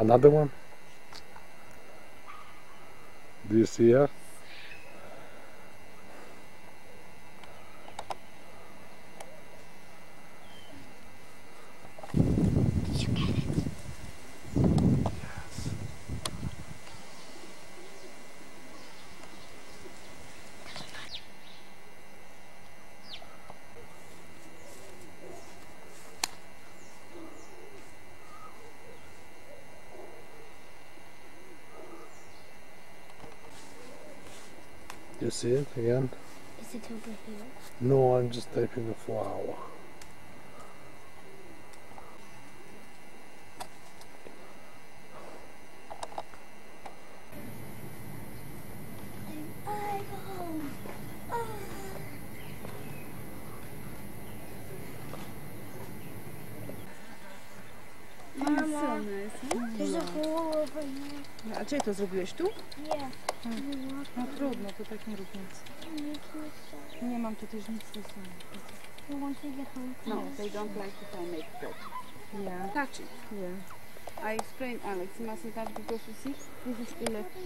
Another one? Do you see her? Again? Is it over here? No, I'm just typing a flower. I home. Ah. Mama, there's a hole over here. A gdzie to zrobiłeś? Tu? Yeah. No trudno, to tak nie rób nic. Nie mam tutaj nic do You want to get home? No, they don't like if I make that. Yeah, Touch it. yeah. I explained Alex, you mustn't touch because you see, this is electric.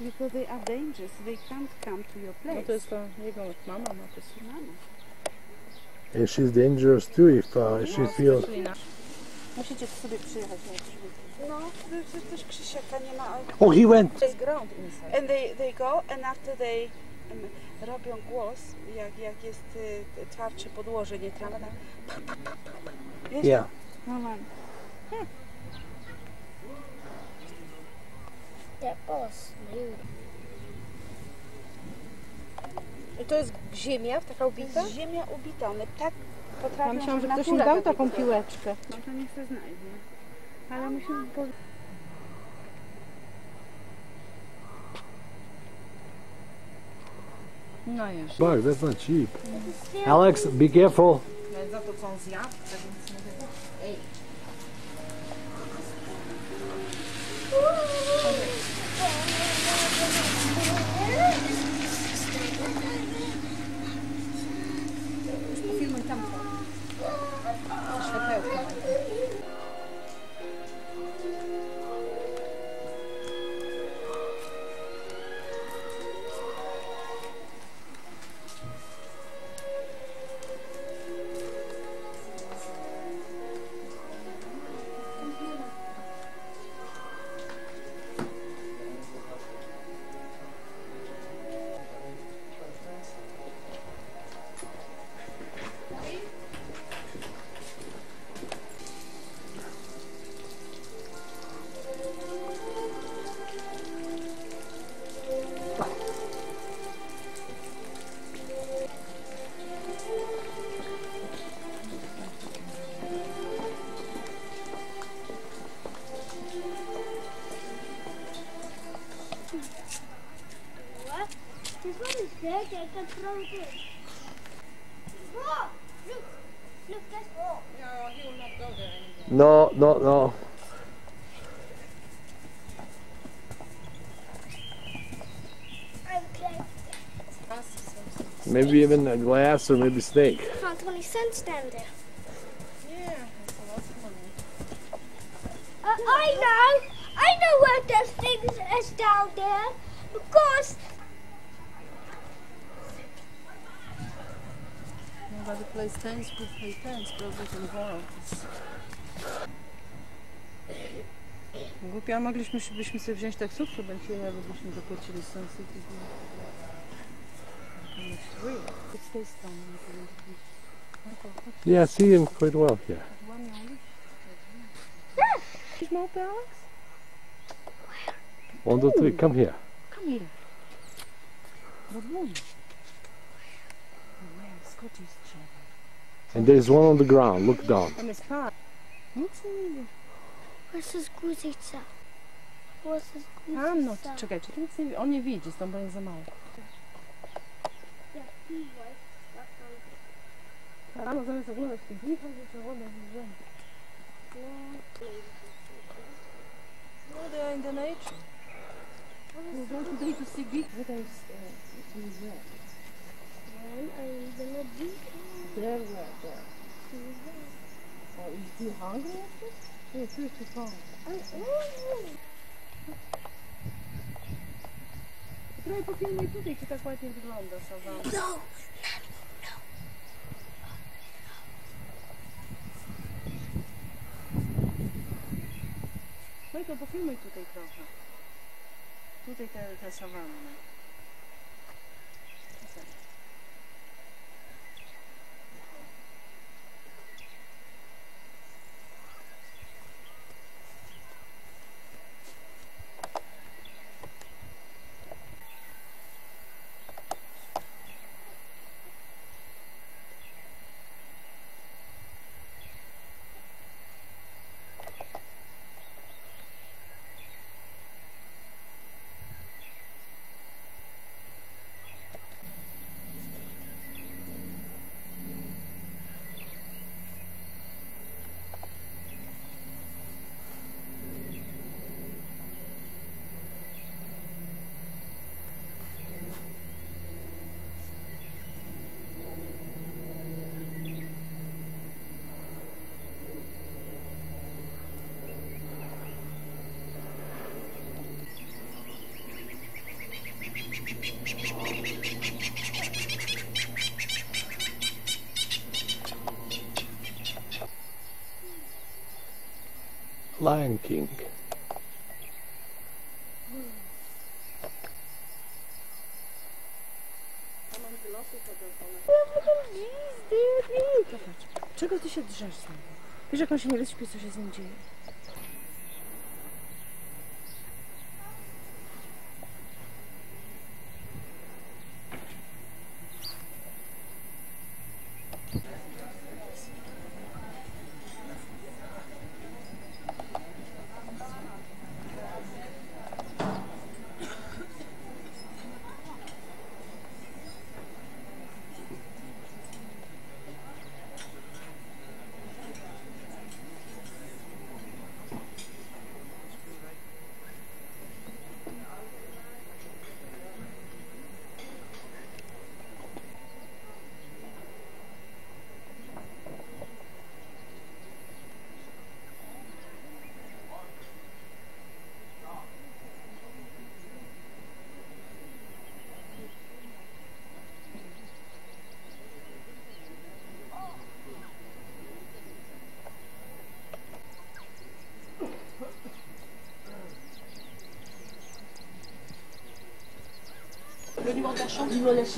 Because they are dangerous, they can't come to your No place. to jest to jego mama ma to sobie. Mama. And she's dangerous too if uh, she feels. Musicie sobie przyjechać na weekend. No, też Krzysiaka nie ma. Oh, he went! Jest ground inside. And they, they go and after they um, robią głos, jak, jak jest y, twardsze podłoże, nie trawne. Wiesz? Yeah. No mam. That boss. I to jest ziemia taka ubita? Ziemia ubita, one tak potrafią, Ja myślałam, że że ktoś im dał taką piłeczkę. No to niech się znajdzie. Ale musimy po... No jeszcze. Bug, that's not cheap. Alex, be careful. Za to co on zjadł, tak więc nie wiem. Ej. Or maybe snake. Found 20 cents down there. Yeah, that's a lot of money. Uh, I know. I know where that thing is down there. Because Nobody plays tennis, we play tennis, probably tomorrow. Głupia, mogliśmy byśmy sobie wziąć taksówkę, będziemy, byśmy zapłacili Sun Yeah, I see him quite well here. Jakiś małpy, Alex? One, two, three, come here. Come here. Babuń. Where? Scottish Shepherd. And there's one on the ground. Look down. Tam jest par. Nic nie widzę. where's this guzica? What's this Tam, no, guzica? czekaj, czy nic nie, on nie widzi, stąd bo jest za mało. Yeah, he was. Rano zamiast oglądać tych wichach, to oglądać zwierzęta. No, they are in the nature. We're going to geek. What is uh, museum? When are you gonna be? There, there. Oh, is he hungry after? Yeah, thirsty for. Trochę pofilmuj tutaj, czy tak ładnie wygląda sawanna. No i to pofilmuj tutaj trochę. Tutaj te, te sawanny. Lion King. Czego ty się drzesz znowu? Wiesz, jak on się nie wyśpi, co się z nim dzieje? That's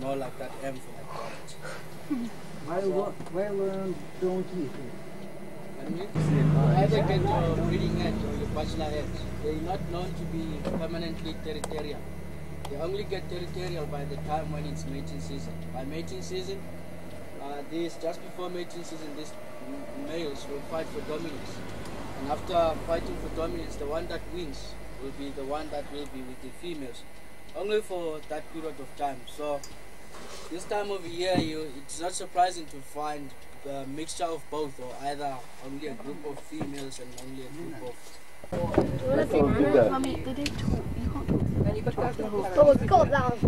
more like that M. Well, well, um, donkey. And you you either get your breeding edge or your bachelor edge. They're not known to be permanently territorial. They only get territorial by the time when it's mating season. By mating season, uh, this just before mating season, these males will fight for dominance. And after fighting for dominance, the one that wins will be the one that will be with the females, only for that period of time. So this time of year, you, it's not surprising to find a mixture of both, or either only a group of females and only a group of Oh, God, that was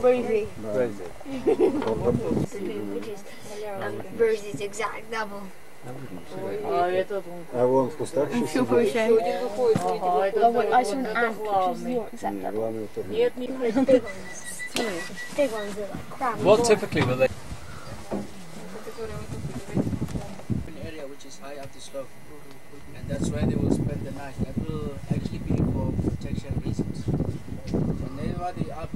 bad. Там много концертов. Rosie. Um, Rosie's exact double. А вон в кустах еще сидят. I saw an ant, which was your exact double. Главное вот это. Big ones are like crab. What typically will they? an area which is high up the slope, and that's where they will spend the night. That will actually be for protection reasons. Whenever they up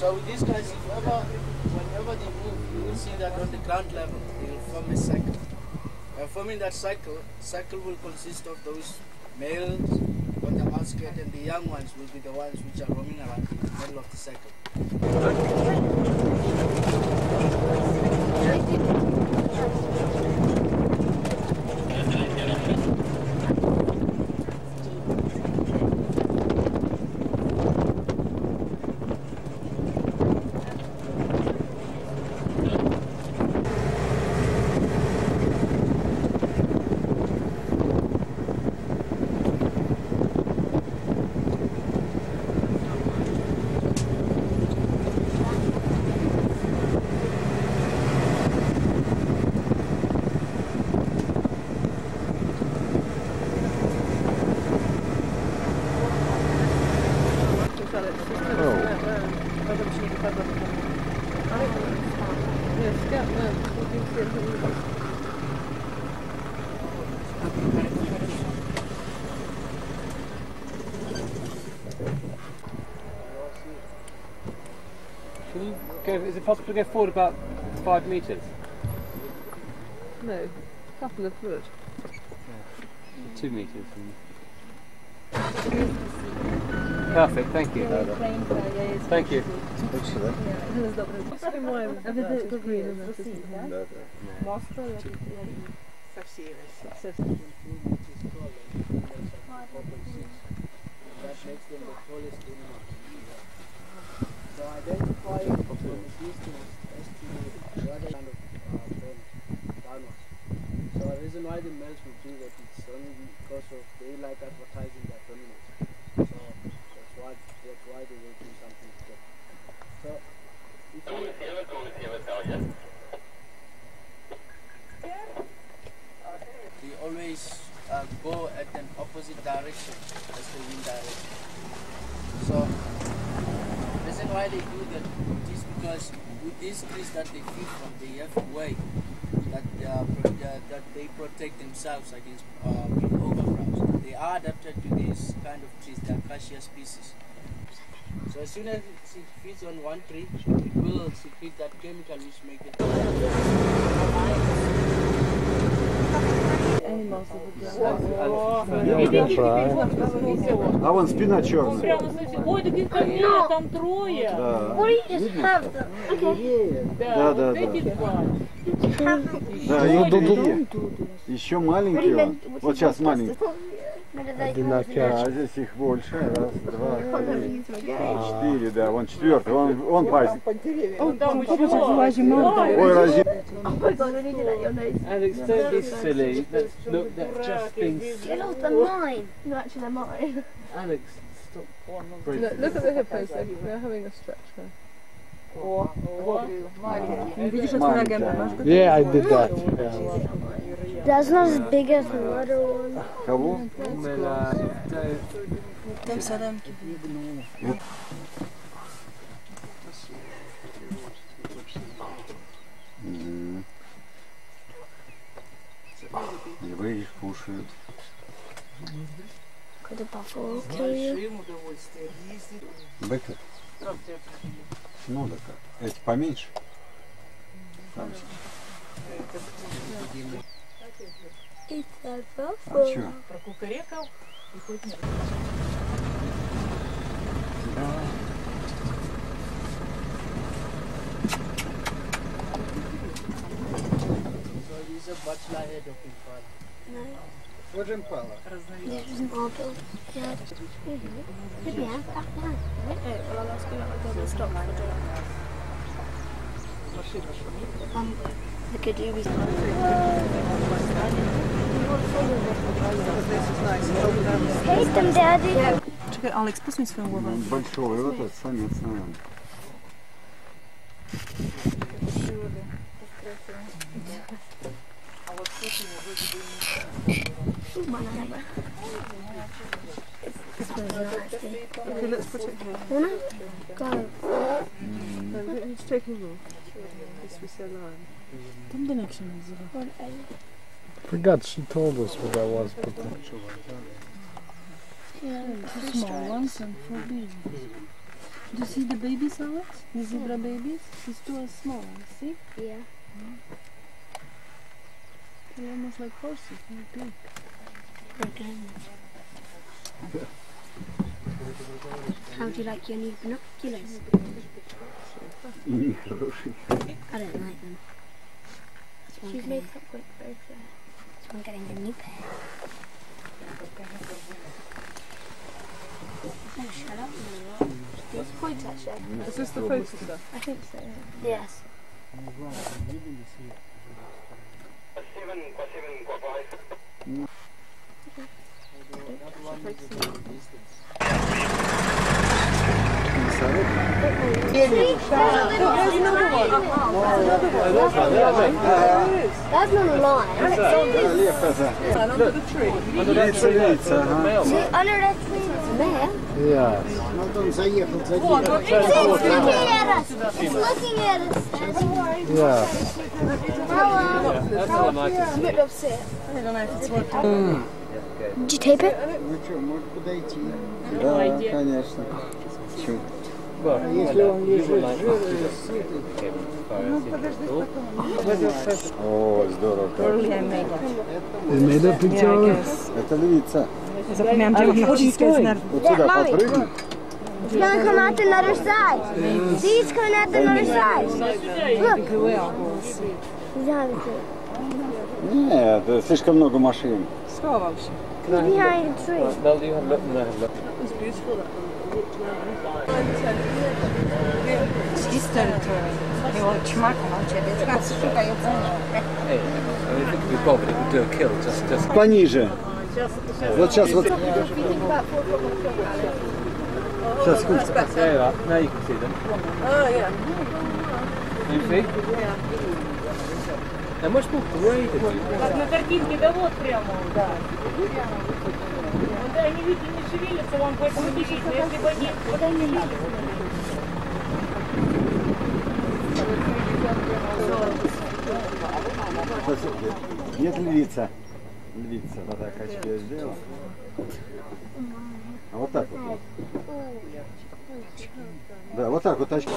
So with these guys, if ever, whenever they move, you will see that on the ground level, they will form a cycle. By forming that cycle, cycle will consist of those males on the outskirts and the young ones will be the ones which are roaming around in the middle of the cycle. Can you go, is it possible to go forward about five metres? No, a couple of foot. Yeah. Two metres. Perfect, thank you. Thank you. That makes them the tallest in the the. So identify from a distance as to what kind of uh, bend. So the reason why the males would do that is only because of they like advertising their dominance. So that's why that's why they will do something like that. So if you we always uh, go at an opposite direction as the wind direction. So the why they do that is because with these trees that they feed from, they have a way that they, pro- that they protect themselves against uh. They are adapted to these kind of trees, the acacia species. So as soon as it feeds on one tree, it will secrete that chemical which makes it. А вон спина черная. Ой, да фамилия, там трое. Да, да, да. Да, еще маленький. Вот сейчас маленький. What do they I did not catch. А здесь их больше. Раз, два, три, четыре, да. Вон четвертый. Вон, вон пазик. Там еще. Ой, разин. Alex, don't be silly. That's, look, that's just being. Get off the mine. No, actually, they're mine. Alex, stop. Look, look at the hippos, they're, they're having a stretch now. Yeah, I did that. Yeah. That's not as big as the other one. Кого? Там садамки. И вы их кушают. Когда папа Бэкер. Ну да. Эти поменьше. Там. А что? Прокукарекал и хоть не Да. He's Вожим пала. Jestem daddy. Czekaj, Aleks, posuń swoją głowę. Большой, вот этот самец, наверное. А вот с этими This one's nasty. Okay, let's put it here. Wanna go? No, he's taking off. This we say line. Tam do jak się nazywa? Forgot she told us what that was, but Two small ones and four big ones. Do you see the babies, Alex? The zebra babies? These two are small ones, see? Yeah. They're almost like horses, they're big. How do you like your new binoculars? I don't like them. She's made some quick birds there. So I'm getting a new pair. Shut up. Is this the poster? I think so. Yes. Yes. That's not a line. Under the tree. It's a leaf. Under that tree is a man. Yes. It's looking at us. It's looking at us. Yeah. Hello. That's all I'm upset. I don't know if it's worked. Джитейпе? Э, вы что, может подойти? Да, конечно. Почему? А если он лежит жирный, сытый? Ну. О, здорово. Это made a. Это львица. Вот сюда подпрыгни. It's gonna come out the other side. See, it's coming out the other side. Look. Нет, э, слишком много машин. Сколько вообще? He's behind a tree. No, you have look, no, have look. It's beautiful that His territory. They want czmaka na ciebie. Teraz szukaj ocenia. Hey, I mean, if it could be bothered, it would do a kill. Just, just. Пониже. Вот сейчас вот. Сейчас сколько? There you are. Now you can see them. Oh, yeah. You see? They're More grey than you. Как на картинке, да вот прямо. Да. Вот они, видите, не шевелятся, вам поэтому не видно. Если бы они... Вот они видят. Нет львица. Львица. Вот так очки я сделал. А вот так вот. Вот так вот очки.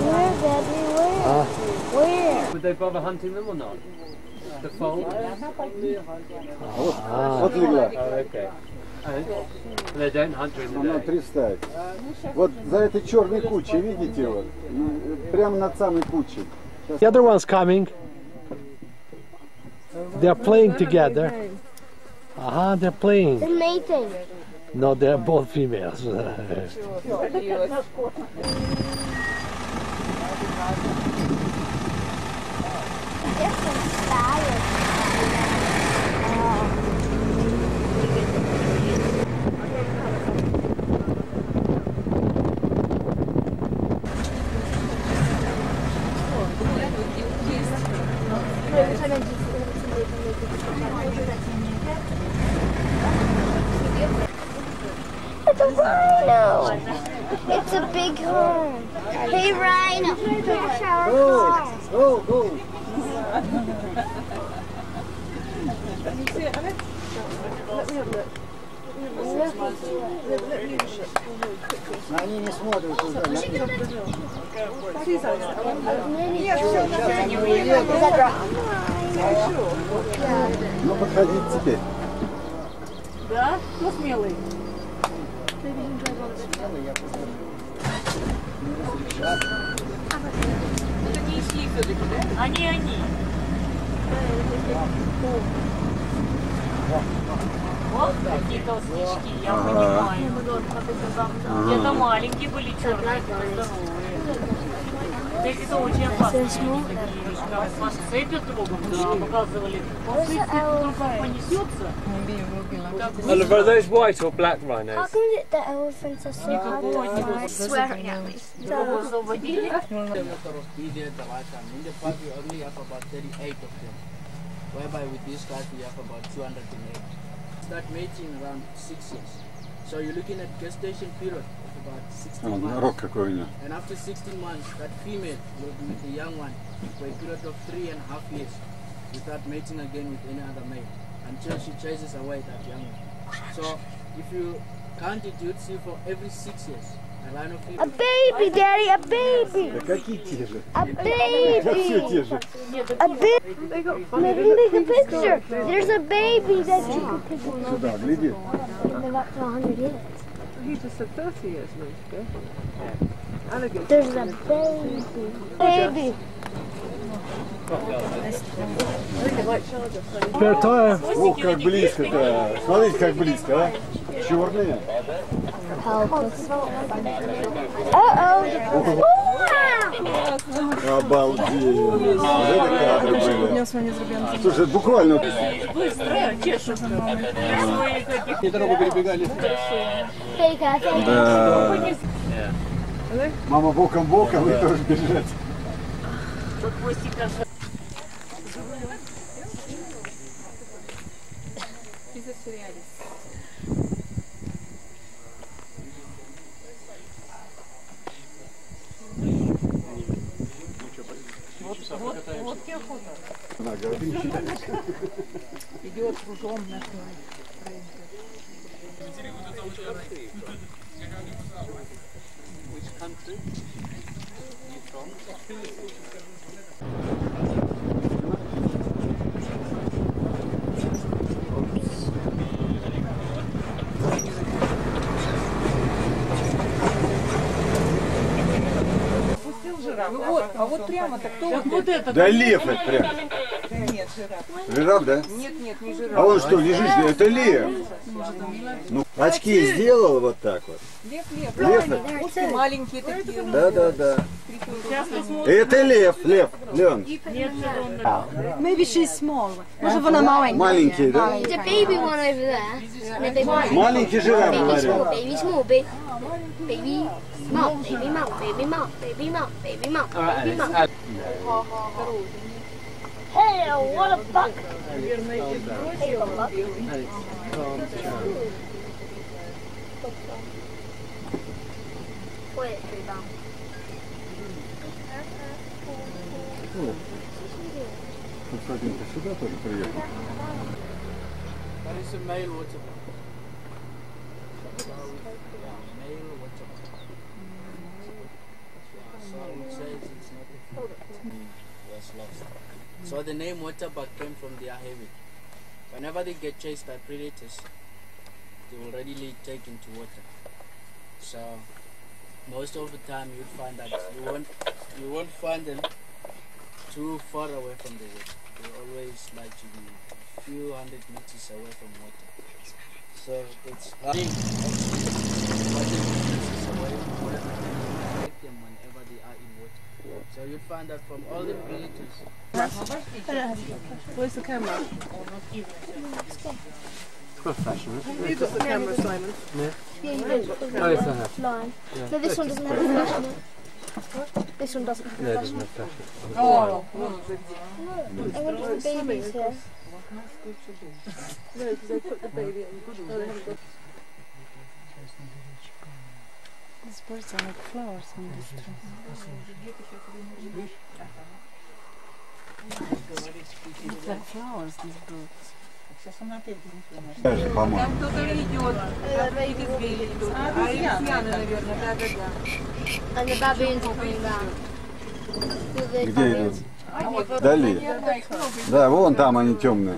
Where, Daddy? Where? Huh? Where? Would they bother hunting them or not? The foal? Вот, Ah. вот легла. Oh, okay. And they don't hunt during Ну, the day. представь. Вот за этой черной кучей, видите вот? М, Прямо над самой кучей. The other one's coming. They're playing together. Uh-huh, they're playing. The mating. No, they're both females. Different style. It's a rhino. It's a big horn. Hey, rhino. That's our horn. Go, go. Они не смотрят туда. Ну, подходите теперь. Да? Кто смелый? Они, они. Вот какие толстячки, я понимаю. Это маленькие были черные, здоровые. Oliver, are those white or black rhinos? How come the elephants are so hard Swearing at me. Whereby with these guys, we have about 208. Start mating around 6 years. So you're looking at gestation period about 16 oh, months. And after 16 months, that female will be with the young one for a period of three and a half years without mating again with any other male until she chases away that young one. So if you count it, you'd see for every six years. A, a baby, daddy, a baby. A baby. A baby. Maybe make a picture. There's a baby that you can pick. So, dog, leave you. Live up to 100 years. He just said 30 years, Luke. Alligator. There's a baby. Baby. Better. О, как близко-то. Смотрите, как близко, а? Черные. Обалдеть. Это кадры были. Слушай, буквально. Быстро чешут. Каких дорогу перебегали. Да. Мама боком-боком и тоже бежит. хвостик все охота. На, говори, Идет кружом на Which country? You? Жираф. Ну вот, а вот прямо так кто вот вот это. Да лев это прям. Нет, жираф. Жираф, да? Нет, нет, не жираф. А он что, лежит? Это лев. Ну, очки сделал вот так вот. Лев, лев. Лев Правильно. Ушки маленькие такие. Да, да, да. Это лев, лев, Лен. Жирона. Maybe she's small. Може вона маленька. Маленький, да? Baby one over there. Маленький жираф, говорят. baby small, baby. Baby small, baby mouth, baby mouth, baby mouth, baby mouth, All right, baby Alex. mouth. Alex. Hey, what a buck. Alex. Calm down. Poetry down. тут один сюда тоже приехал. That is Was lost. So the name waterbuck came from their habit. Whenever they get chased by predators, they will readily take into water. So most of the time you'll find that you won't you won't find them too far away from the water. They always like to be a few hundred meters away from water. So it's hard take them whenever they are in water. So you'd find that from all the predators. Where's the camera? Professional. You got the camera, Simon. Yeah, Yeah, you did. Oh, it's not. Line. No, this one doesn't have a flash. This one doesn't have No, a it doesn't on have it. flash. Oh. I wonder if the baby's here. No, because they put the baby in. Oh, no, they haven't got balls are like flowers in this tree. It's. Сейчас она опять Там кто-то идет. Она идет звери идут. А обезьяны, наверное, да-да-да. Она бабинка, да. Где идут? Дали. Да, вон там они темные.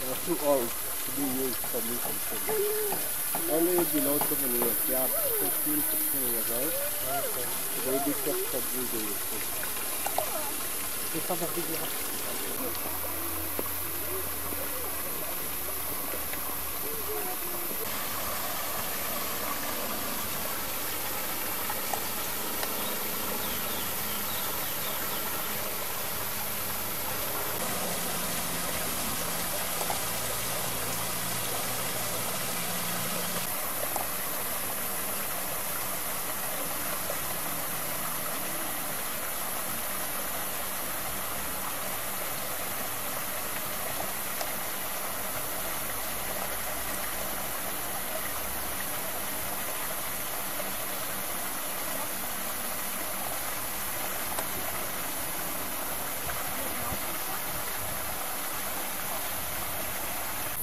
uh, too old to be used for meat food. Only below seven years. They are 15, 16 years old. They will be kept for breeding.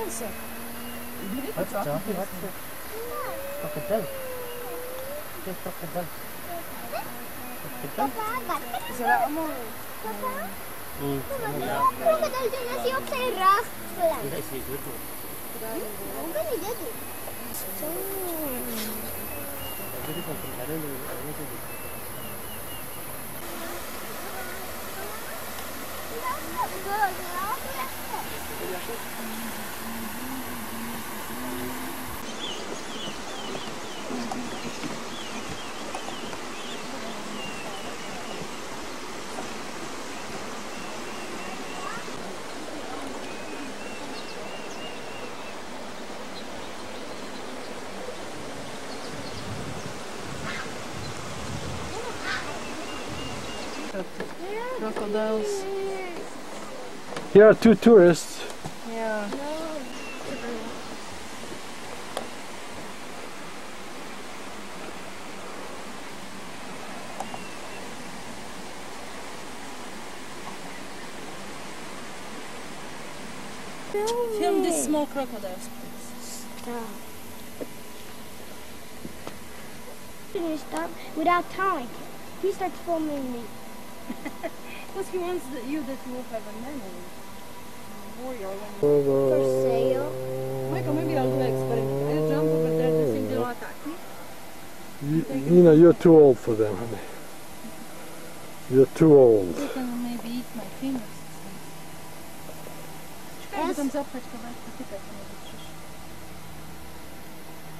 Scheiße. What's up? What's this? Crocodile. Crocodiles. Here are two tourists. Yeah. Film these small crocodiles, please. Stop. Can you stop without time? He starts filming me. Plus, he wants that you that you will have a memory. Warrior when you... For sale? Michael, maybe I'll do an experiment. I jump over there, they think they'll attack me. You, you know, you're too old for them, honey. You're too old. Maybe eat my fingers.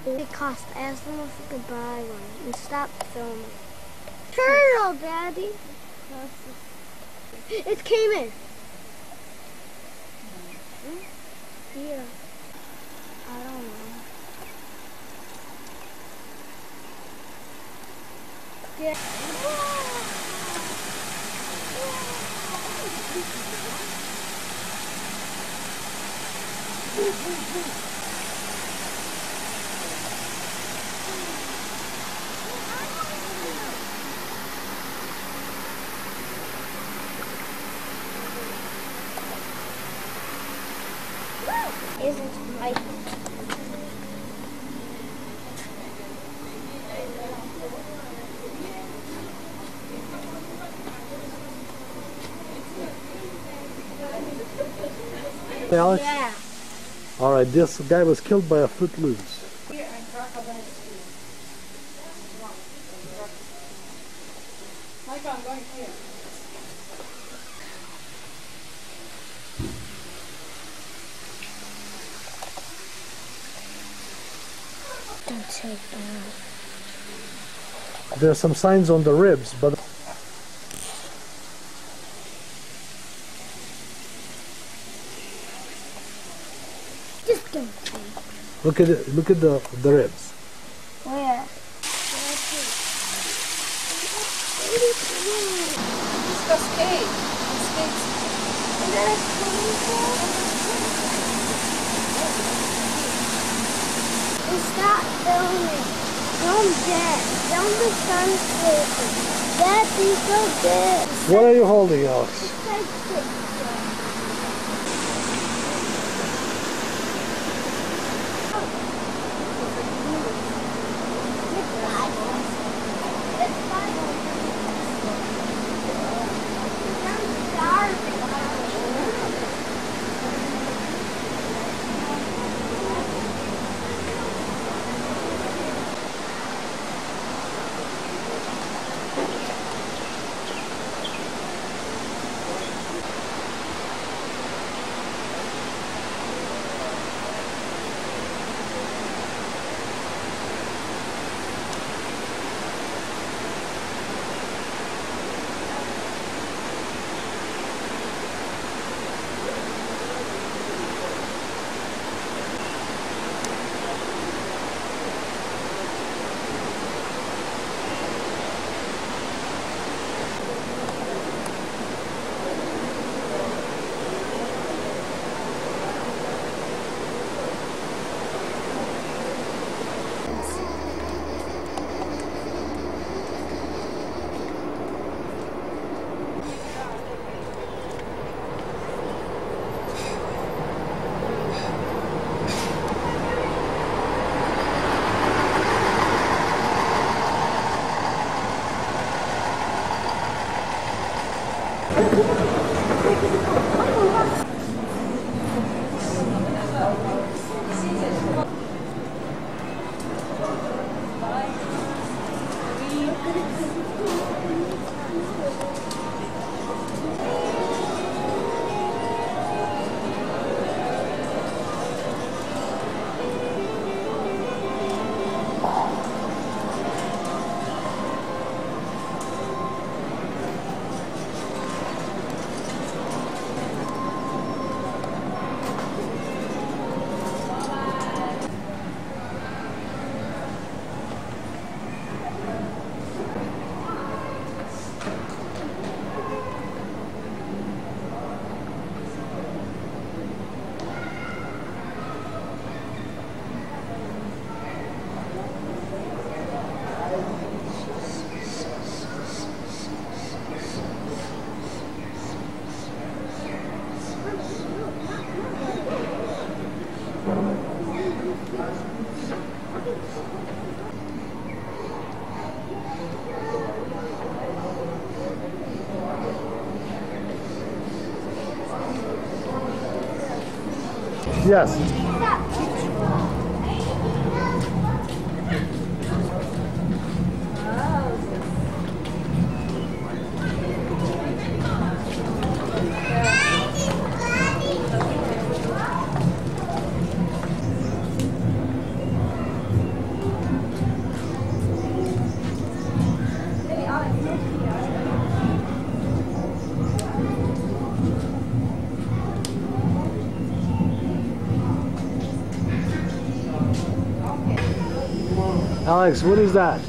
It cost. I asked them if we could buy one and stop filming. Turtle, Daddy! It came in. Here. I don't know. Yeah. Isn't my Alex? yeah. All right, this guy was killed by a footloose. Michael, I'm going here. Don't take that. There's some signs on the ribs, but Just look at it. Look at the the ribs. Where? It's cascade. Cascades. Stop filming. Don't dead. Don't the sun's sleeping. Dad, so good. What are you holding, Alex? Yes. Alex, what is that?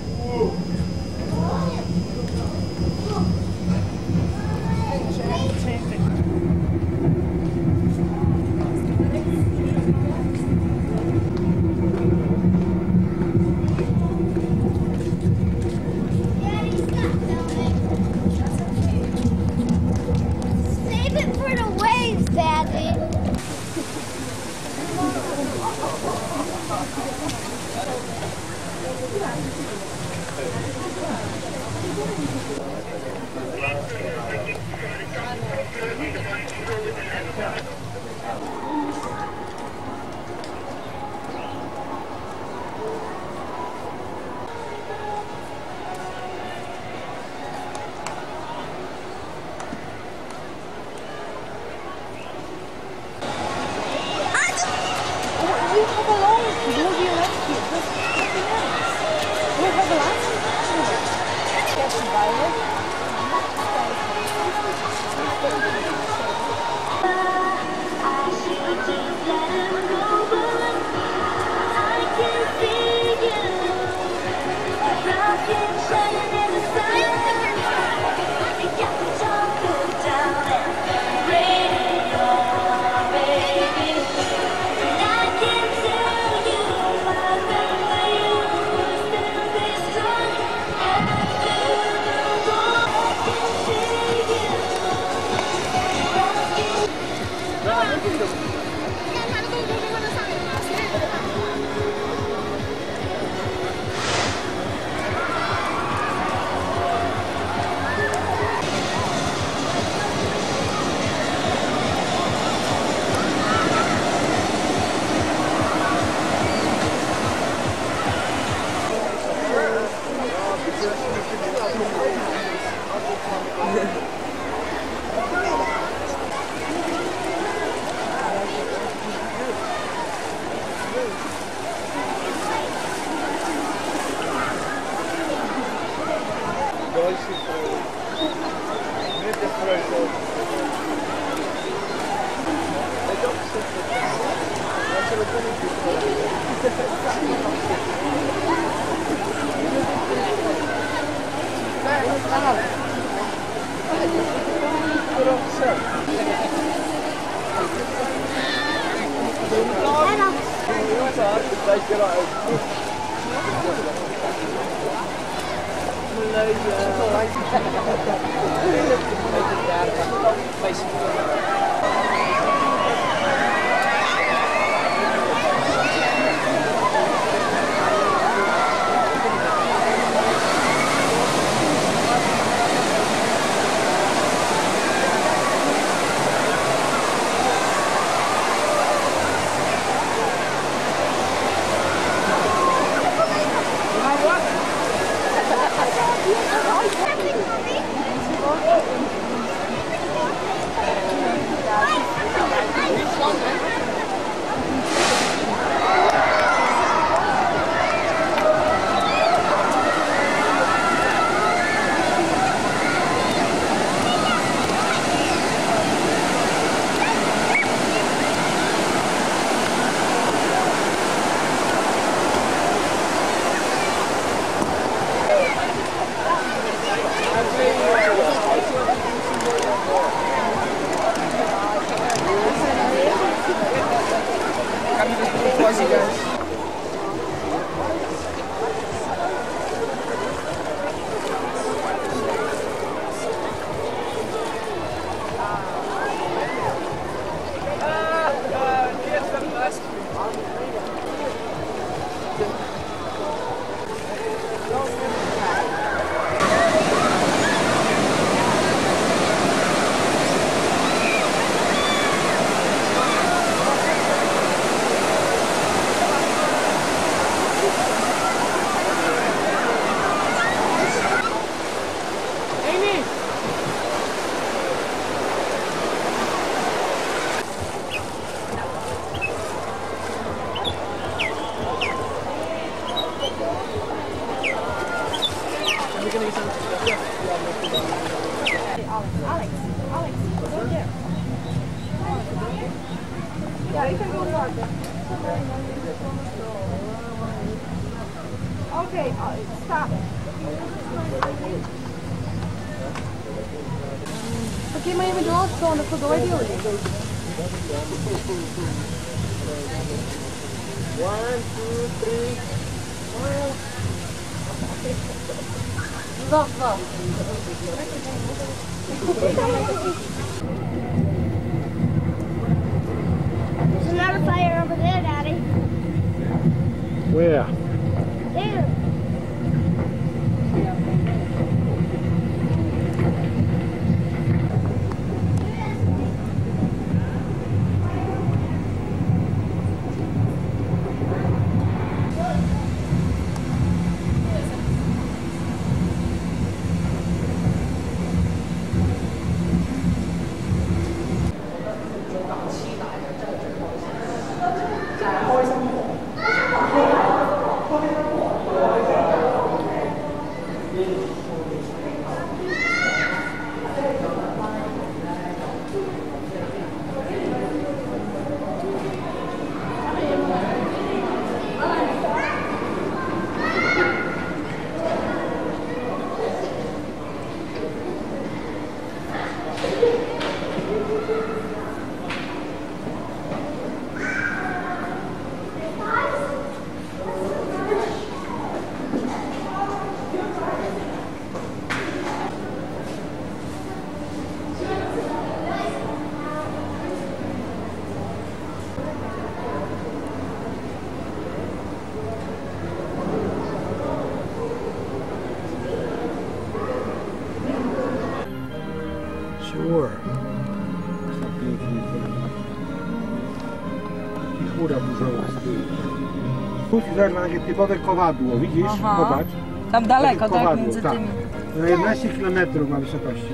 Tu zobacz, ma takie typowe kowadło, widzisz? Aha. Zobacz. Tam daleko, tak? kowadło, Między tak. tymi. Na 11 km ma wysokości.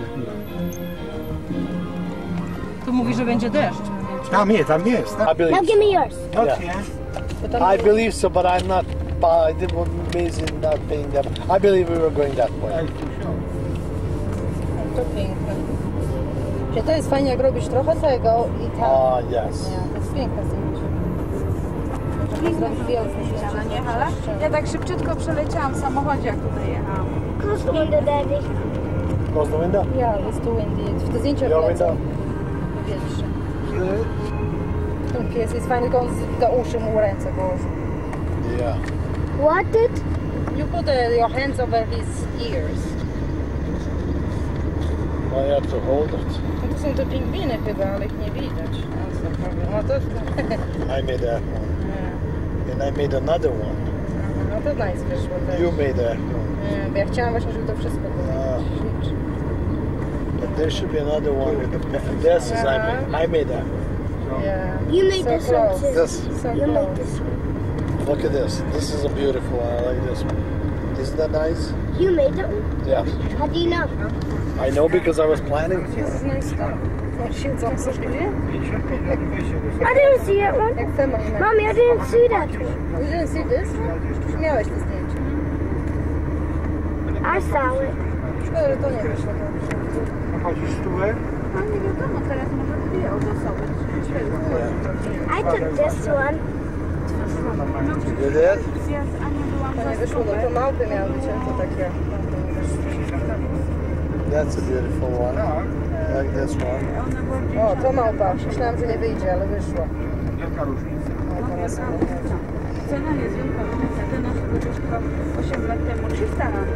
Tu mówi, że będzie deszcz. Tam jest, tam jest. Tak? I believe Now give me yours. Yeah. I believe so, but I'm not. But I did one amazing not paying them. I believe we were going that way. To piękne. Czy to jest fajnie, jak robisz trochę tego i tam. Ah, yes. Nie, to jest piękne zdjęcie. Zdjęcie. Nie, ale ja tak szybciutko przeleciałam w samochodzie, jak tutaj jechałam. Close the window, Daddy. Close the window. Ja, jest tu windy. W te zdjęcia Your window. powietrze. Ten pies jest fajny, tylko on do uszy mu ręce położył. Yeah. What did? You put uh, your hands over his ears. You have to hold it. No to są te pingwiny chyba, ale ich nie widać. No to, I made that one, and I made another one. no to nice wyszło też. You made that one. Nie, bo ja chciałam właśnie, żeby to wszystko było. Ah. But there should be another one with the. This is I made. I made that. Yeah. You made So this one too. This. So You made this one. Look at this. This is a beautiful one. I like this one. Isn't that nice? You made that one? Yeah. How do you know? I know because I was planning. This is nice stuff. I didn't see that one. Mommy, I didn't see that one. You didn't see this? Już miałeś te zdjęcie. I saw it. Szkoda, że to nie wyszło dobrze. Chodzisz stówę? No nie wiadomo, teraz może dwie od osoby. I took this one. You did? Byłam To nie wyszło, no to małpy miały to takie... to nie wyszło. That's a beautiful one. I like this one. O, to małpa. Myślałam, że nie wyjdzie, ale wyszło. Jaka różnica? No. Cena jest wyjątkowa. Ten nasz kosztował 8 lat temu 300 lat.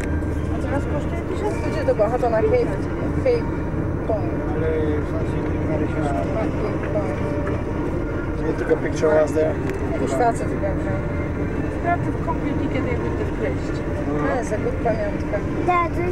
A teraz kosztuje 1000. Gdzie to była? Chata na Cape... Point. Ale w sensie Marysia... Cape Point. You took a picture of us there? Jakiś facet pewnie. Sprawdzę w komputerze, kiedy ja będę wkreślić. A, jest good pamiątka. Daddy,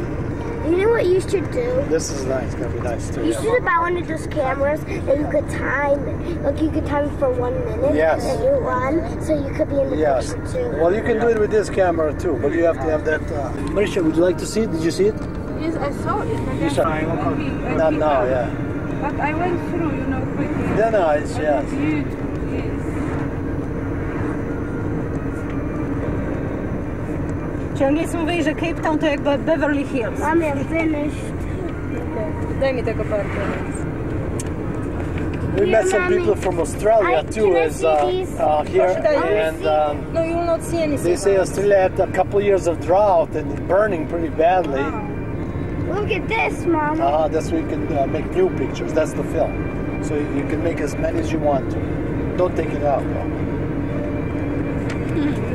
you know what you should do? This is nice. Gonna be nice too. You Yeah. should buy one of those cameras that you could time it. Like you could time it for one minute. Yes. And you run, so you could be in the Yes. picture too. Well, you can do it with this camera too, but you have to have that. Uh... Marisha, would you like to see it? Did you see it? Yes, I saw it. But You I- saw I peeked- I Not now, yeah. But I went through, you know, quickly. Yeah, no, it's But yeah. it's beautiful, yes. Ciągle mówili, że Cape Town to jakby Beverly Hills. Mommy, I'm finished. Daj mi tego parku. We met some Mommy. people from Australia I- too, as I uh, uh, here, and um, No, you will not see anything. they say Australia had a couple years of drought and burning pretty badly. Look at this, Mom. Uh, that's where you can uh, make new pictures. That's the film. So you can make as many as you want to. Don't take it out though.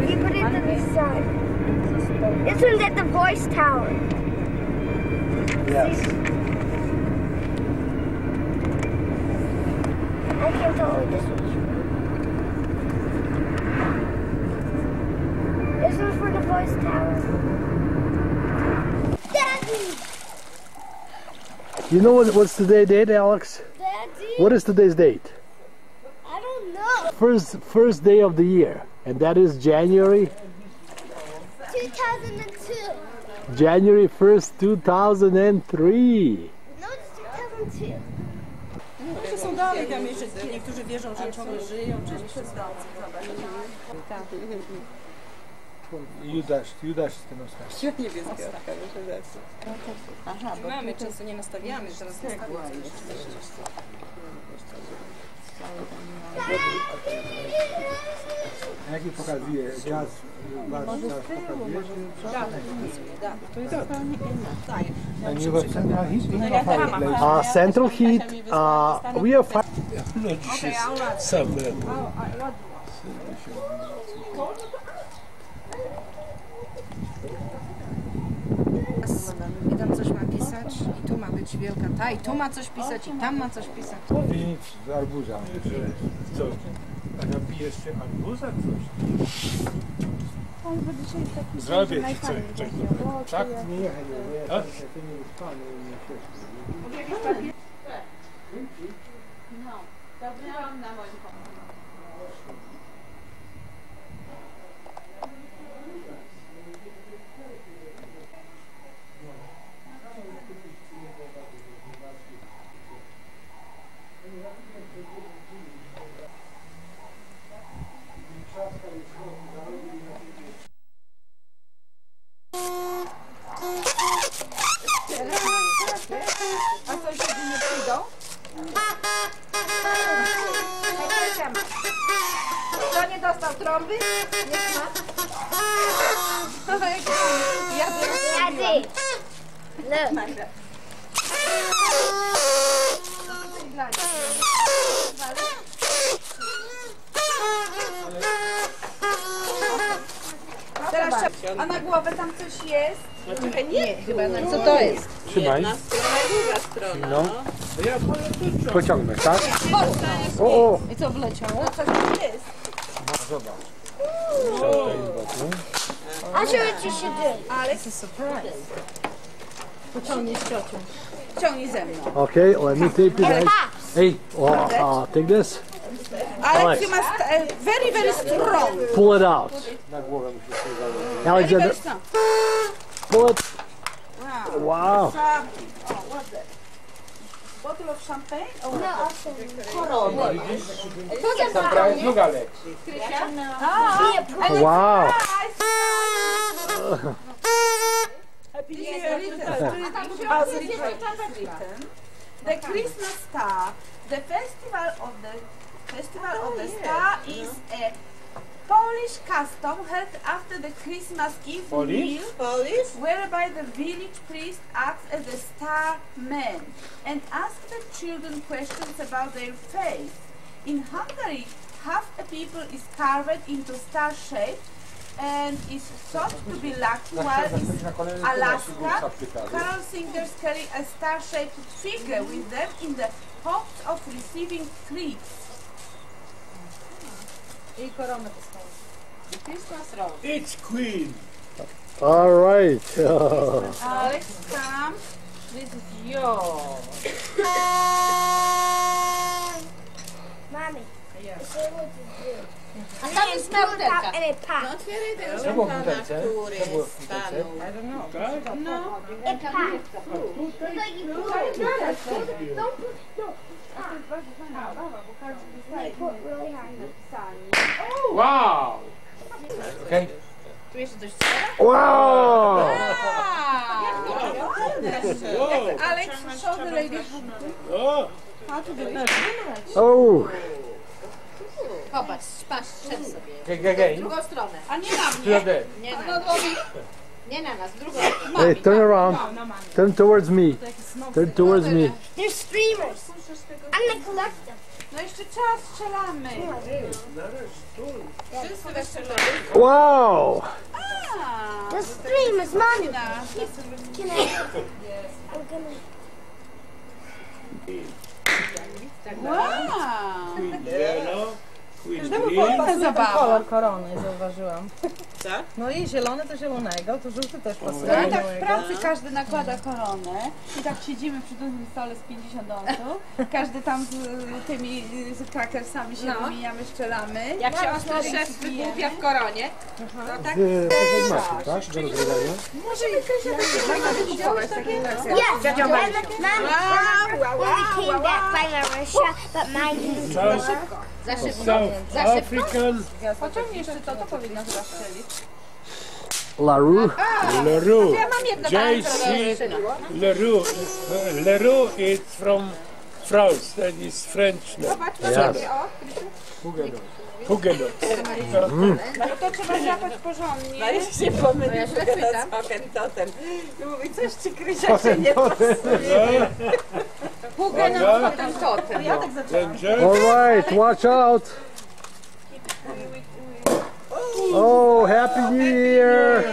You put it to the side. This one's at the voice tower. Yes. I can't tell where this one's from. This one's for the voice tower. Daddy! You know what, what's today's date, Alex? Daddy? What is today's date? I don't know. First first day of the year, and that is January 2002. January 1st, 2003. No, it's 2002. Jeszcze są dalej tam jeszcze, niektórzy wierzą, że człowiek żyją, czy przez nocy. Tak. Judasz, Judasz ty nos Świetnie wie Aha, bo mamy, często nie nastawiamy, teraz nastawiamy. Jaki pokazuje? Gaz, gaz pokazuje? Tak, to jest zupełnie inne. Central heat? Uh, we are fi- I tam coś ma pisać, i tu ma być wielka ta, i tu ma coś pisać, i tam ma coś pisać. Nic z arbuza. Co? A napijesz się arbuza coś? Zrobię ci coś. coś tak? Nie, nie, nie. A? A Kto nie dostał trąby? Nie ma. Ja Daddy! Look. Teraz trzeba- A na głowę tam coś jest? Nie, chyba na co to jest? Trzymaj. No. Pociągnę, tak? O, o. I co wleciało? Coś tam jest. I'll show what you should. Ale It's a surprise. Pociągnie z ciocią. ciągnij ze mną. Okay, let me tape it. Guys. Hey, oh, uh, take this. Alex, Alex. you must uh, very, very strong. Pull it out. Very, Alexander, very strong. pull it. Wow. Wow. Bottle of champagne? Oh, No, I'll show you. Zabrałeś druga lek. Ah, Wow. Is written, as written, the Christmas star, the festival of the festival of the star is a Polish custom held after the Christmas Eve meal, whereby the village priest acts as the star man and asks the children questions about their faith. In Hungary, half a people is carved into star shape and is thought to be lucky, while in Alaska, carol singers carry a star-shaped figure with them in the hopes of receiving treats. I koronę dostała. Christmas rose. It's Queen. All right. Alex, come. This is yours. Mommy. Yeah. See what you do. A tam jest it out butelka. and it pops. Otwieraj tego Co było w szampana, butelce? który Co było w butelce? stanął. I don't know. Tak? No. It pops. It's like you. Don't put, don't put, no. You put really hard. Wow! Okay. Tu jeszcze coś wow. Alex, show the lady Oh, how to do it. Oh, Zobacz, patrz, strzel sobie. okay, again. W drugą stronę. A nie na To mnie. there. Nie na nas. Nie na nas, drugą. hey, turn around. Turn towards me. Turn towards me. They're streamers. I'm gonna collect them. No jeszcze czas strzelamy. Wszyscy wystrzelają. Wow. The streamers, mommy. Can I? I'm gonna. Wow. Yellow, queen Podoba green. zabawa. kolor korony, zauważyłam. Tak? No i zielony do zielonego, to żółty też pasuje No i tak w pracy każdy nakłada koronę i tak siedzimy przy dużym stole z 50 osób. Każdy tam z y, tymi y, z krakersami się No. wymieniamy, strzelamy. Jak się ostry szef wygłupia w koronie, to tak tak? Do rozwiązania? Może i Krysia widziałeś takie Yes. We came back by but mine didn't South, za szybko. South Za szybko. African Pociągnij jeszcze to, to powinno chyba strzelić. LaRue. Leroux. Ja mam jedno JC Leroux. Leroux is from France. That is French. Zobacz, Yes. sobie, o. Huguenot. No to trzeba złapać porządnie. No ja źle chwytam. Totem. I mówi, coś ci Krysia się nie Huguenot, potem totem. Danger. All right, watch out. Oh, Happy New Year.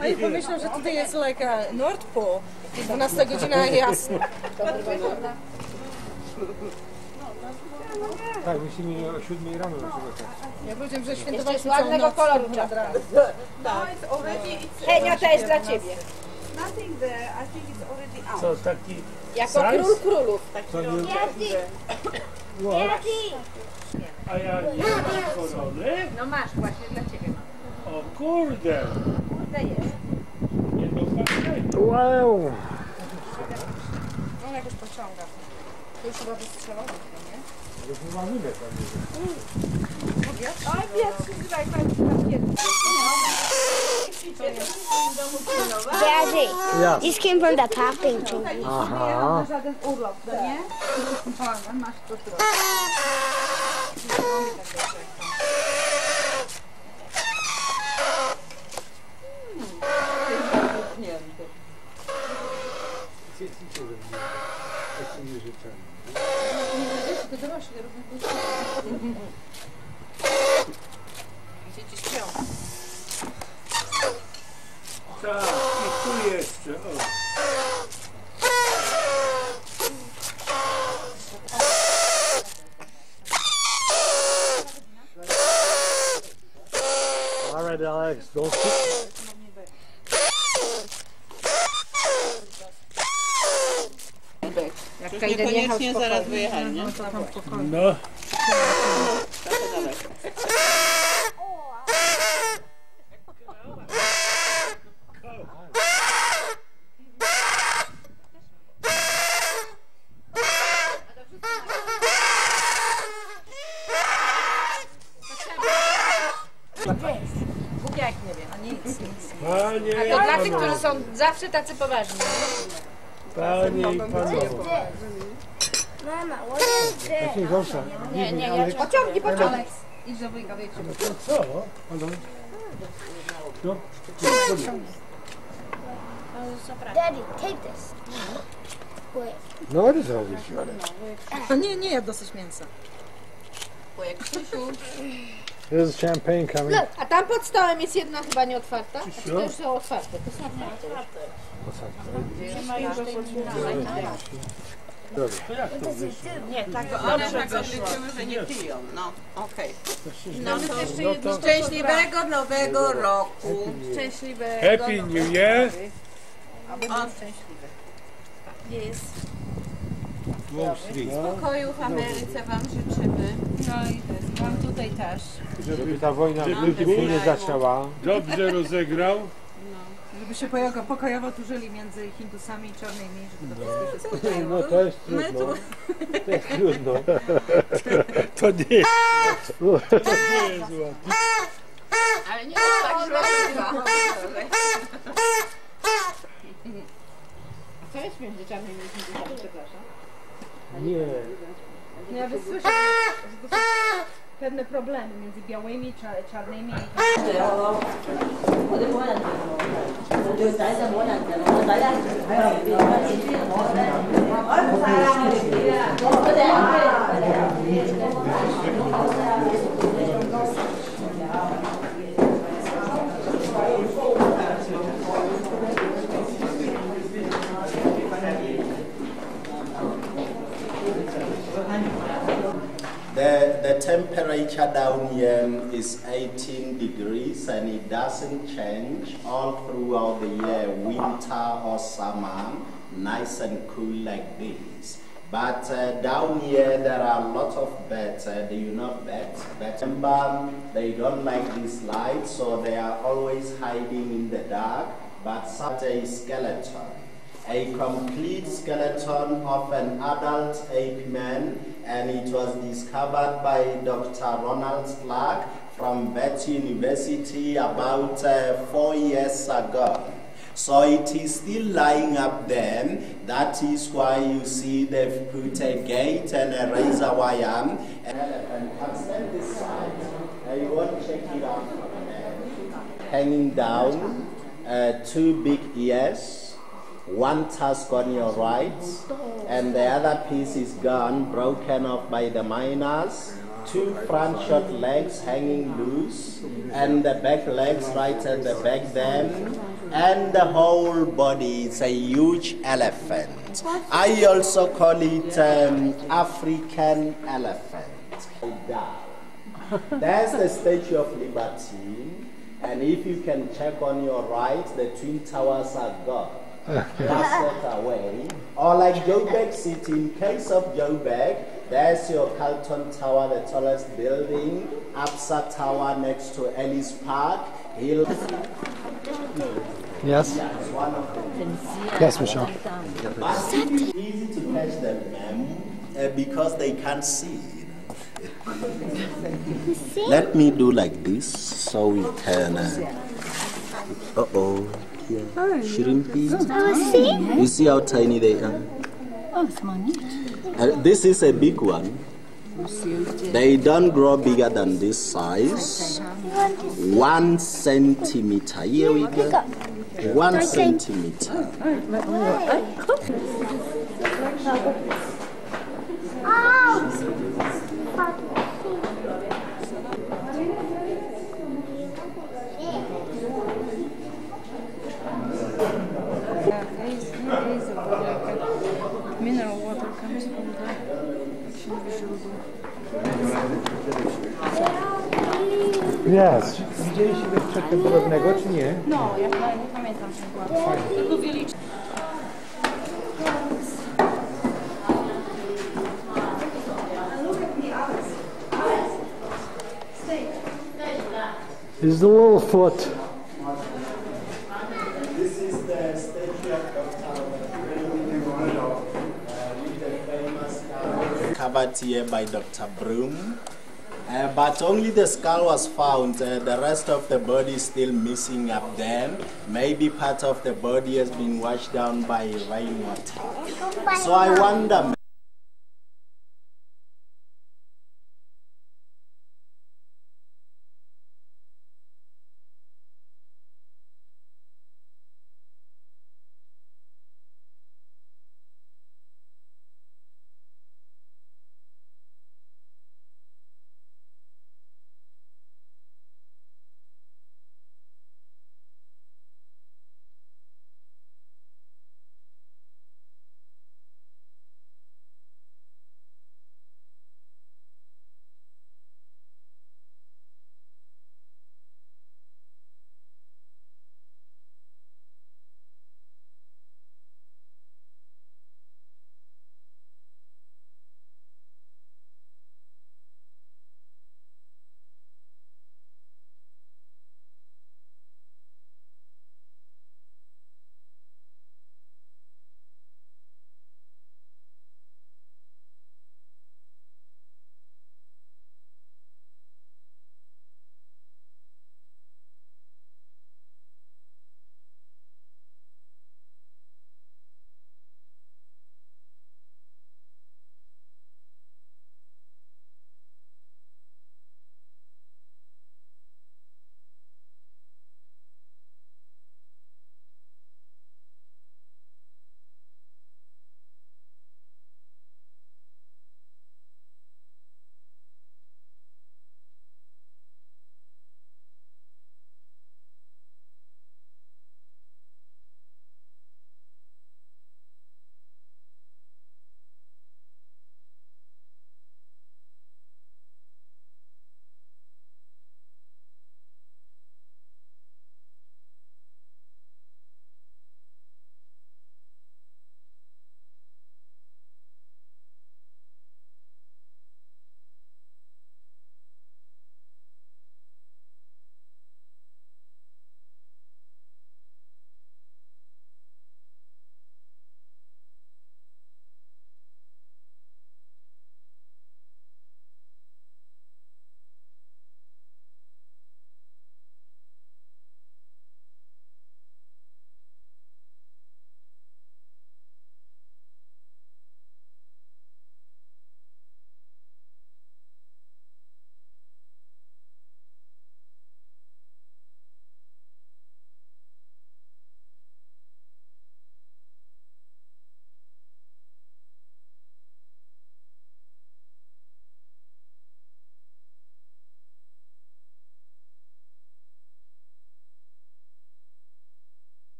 No i pomyślą, że tutaj jest like a North Pole i 12 godzina jasno. Tak, musimy o 7 rano na przykład. Ja powiedziałem, że całą ładnego noc. koloru czapka. Henia, to jest dla ciebie. Nothing there. I think it's already out. So taki Jako Size? król królów. to you, a ja nie mam korony. No masz, właśnie dla ciebie mam. O kurde. Kurde jest. Nie dopatrzę. Wow. On jakoś pociąga. To już chyba wystrzelone, nie? Oj, pierwszy Daddy, Yes. these came from the popping tree. Aha. Tak, i tu jeszcze. O. All right, Alex. Don't sit. Jak jechał zaraz wyjechali, nie? No. Bóg jak nie wiem, a nic, nic. Panie, To dla tych, którzy są zawsze tacy poważni. panie i panowie. Mama, what is this? Nie, nie, ja pociągnij, pociągnij. Idź do wujka, wiecie. Co? Daddy, take this. No, it is always good. A nie, nie jadł dosyć mięsa. There's champagne coming. Look. A tam pod stołem jest jedna chyba nieotwarta. To już są otwarte. To są otwarte. Nie, tak one tak odliczyły, że nie piją. No, okej. No, to szczęśliwego nowego roku. Szczęśliwego. Happy New Year. Aby był szczęśliwy. Jest. Spokoju w Ameryce Wam życzymy. No i Wam tutaj też. Żeby ta wojna w nie zaczęła. Dobrze rozegrał. Żeby się pokojowo tu żyli między Hindusami i czarnymi, żeby to wszystko się spodobało. No to jest trudno. To jest trudno. To nie jest. To nie jest ładne. Ale nie jest tak źle. Co jest między czarnymi i niebieskimi, przepraszam? Nie. No ja wysłyszę, że że to są pewne problemy między białymi, cza- czarnymi i The, temperature down here is 18 degrees and it doesn't change all throughout the year, winter or summer, nice and cool like this. But uh, down here there are a lot of bats. Uh, do you know bats? Remember, they don't like this light, so they are always hiding in the dark. But such a skeleton a complete skeleton of an adult ape man, and it was discovered by Dr. Ronald Clarke from Wits University about uh, four years ago. So it is still lying up there. That is why you see they've put a gate and a razor wire. And stand this side. You want to check it out. Hanging down, uh, two big ears one tusk on your right, and the other piece is gone, broken off by the miners. Two front short legs hanging loose, and the back legs right at the back then, and the whole body is a huge elephant. I also call it um, African elephant. There's the Statue of Liberty, and if you can check on your right, the Twin Towers are gone passed away. Or like Joburg City, in case of Joburg, there's your Carlton Tower, the tallest building, Absa Tower next to Ellis Park, Hill. Yes. One of them. Yes, Michelle. But it's easy to catch them, ma'am, uh, because they can't see. Let me do like this so we can. Uh oh. Yeah. Shrimpy. Oh, see? You see how tiny they are? Oh, it's money. Uh, this is a big one. They don't grow bigger than this size. One centimeter. Here we go. One centimeter. Mineral water comes from the actually visual. Yes. Widzieliście przedtem podobnego, czy nie? No, ja nie pamiętam, że była. Tylko wielicznie. Is the little foot. This is the statue of Dr. Uh, with the famous skull covered here by Dr. Broom. Uh, but only the skull was found. Uh, the rest of the body is still missing up there. Maybe part of the body has been washed down by rainwater. So I wonder.